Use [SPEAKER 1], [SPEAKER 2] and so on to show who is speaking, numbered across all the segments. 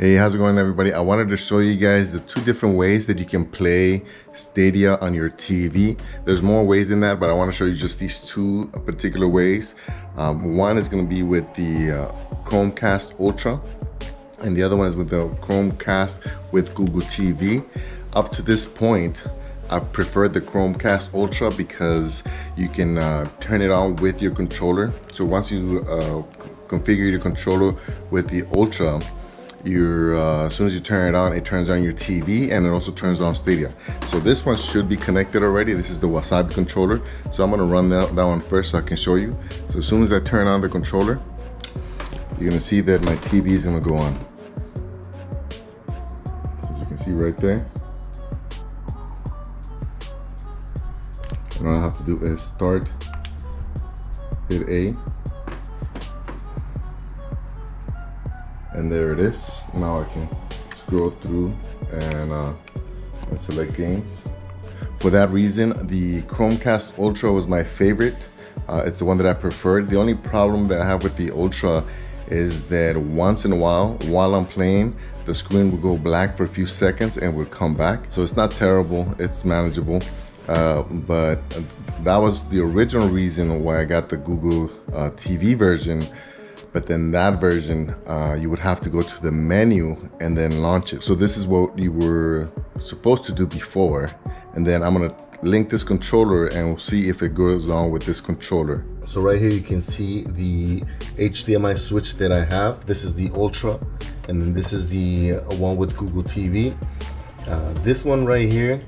[SPEAKER 1] Hey, how's it going everybody? I wanted to show you guys the two different ways that you can play Stadia on your TV. There's more ways than that, but I want to show you just these two particular ways. Um, one is going to be with the uh, Chromecast Ultra, and the other one is with the Chromecast with Google TV. Up to this point, I've preferred the Chromecast Ultra because you can uh, turn it on with your controller. So once you uh, configure your controller with the Ultra, your uh, as soon as you turn it on it turns on your TV and it also turns on Stadia. So this one should be connected already. This is the Wasabi controller. So I'm gonna run that, that one first so I can show you. So as soon as I turn on the controller you're gonna see that my TV is gonna go on. As you can see right there. And all I have to do is start hit A and there it is. Now I can scroll through and, uh, and select games. For that reason the Chromecast Ultra was my favorite. Uh, it's the one that I preferred. The only problem that I have with the Ultra is that once in a while while I'm playing the screen will go black for a few seconds and will come back. So it's not terrible. It's manageable. Uh, but that was the original reason why I got the Google uh, TV version but then that version uh, you would have to go to the menu and then launch it. So this is what you were supposed to do before and then I'm gonna link this controller and we'll see if it goes on with this controller. So right here you can see the HDMI switch that I have. This is the Ultra and this is the one with Google TV uh, this one right here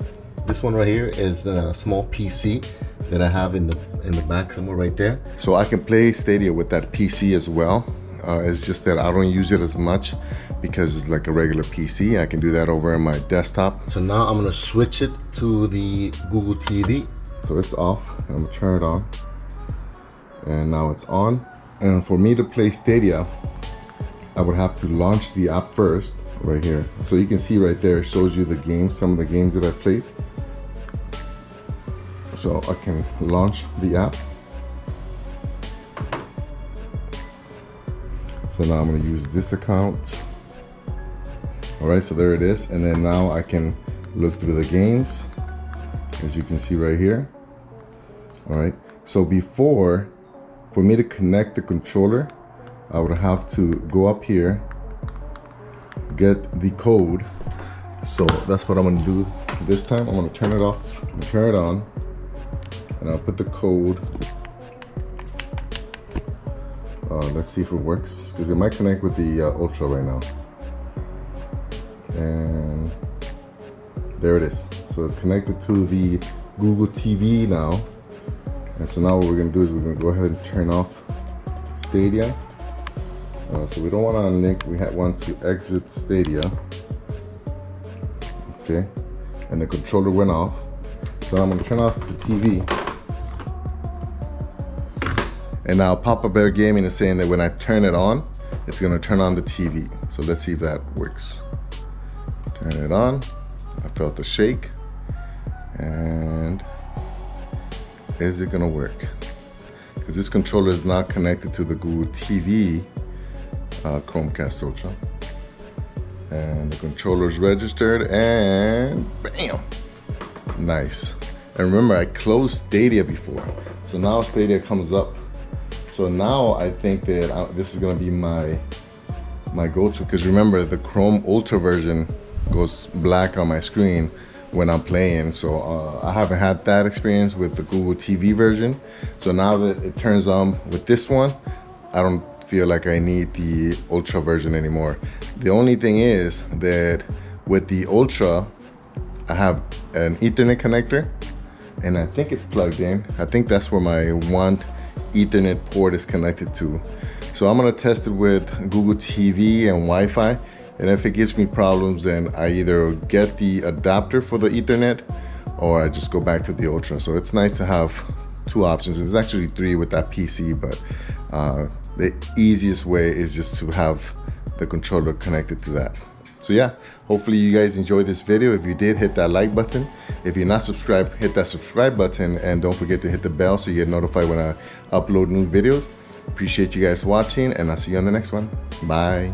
[SPEAKER 1] this one right here is a small PC that I have in the in the back somewhere right there. So I can play Stadia with that PC as well. Uh, it's just that I don't use it as much because it's like a regular PC. I can do that over on my desktop. So now I'm gonna switch it to the Google TV. So it's off, I'm gonna turn it on. And now it's on. And for me to play Stadia, I would have to launch the app first, right here. So you can see right there, it shows you the games, some of the games that I've played so I can launch the app. So now I'm gonna use this account. All right, so there it is. And then now I can look through the games, as you can see right here. All right, so before, for me to connect the controller, I would have to go up here, get the code. So that's what I'm gonna do this time. I'm gonna turn it off turn it on and I'll put the code. Uh, let's see if it works because it might connect with the uh, Ultra right now. And there it is. So it's connected to the Google TV now. And so now what we're gonna do is we're gonna go ahead and turn off Stadia. Uh, so we don't want to unlink, we want to exit Stadia. Okay, and the controller went off. So I'm gonna turn off the TV. And now Papa Bear Gaming is saying that when I turn it on, it's gonna turn on the TV. So let's see if that works. Turn it on. I felt the shake. And is it gonna work? Because this controller is not connected to the Google TV uh, Chromecast Ultra. And the controller is registered and bam! Nice. And remember, I closed Stadia before. So now Stadia comes up so now I think that I, this is gonna be my my go-to because remember the Chrome Ultra version goes black on my screen when I'm playing. So uh, I haven't had that experience with the Google TV version. So now that it turns on with this one, I don't feel like I need the Ultra version anymore. The only thing is that with the Ultra, I have an Ethernet connector and I think it's plugged in. I think that's where my one ethernet port is connected to. So I'm gonna test it with Google TV and Wi-Fi. And if it gives me problems, then I either get the adapter for the ethernet or I just go back to the Ultra. So it's nice to have two options. It's actually three with that PC, but uh, the easiest way is just to have the controller connected to that. So yeah, hopefully you guys enjoyed this video. If you did, hit that like button. If you're not subscribed, hit that subscribe button and don't forget to hit the bell so you get notified when I upload new videos. Appreciate you guys watching and I'll see you on the next one. Bye.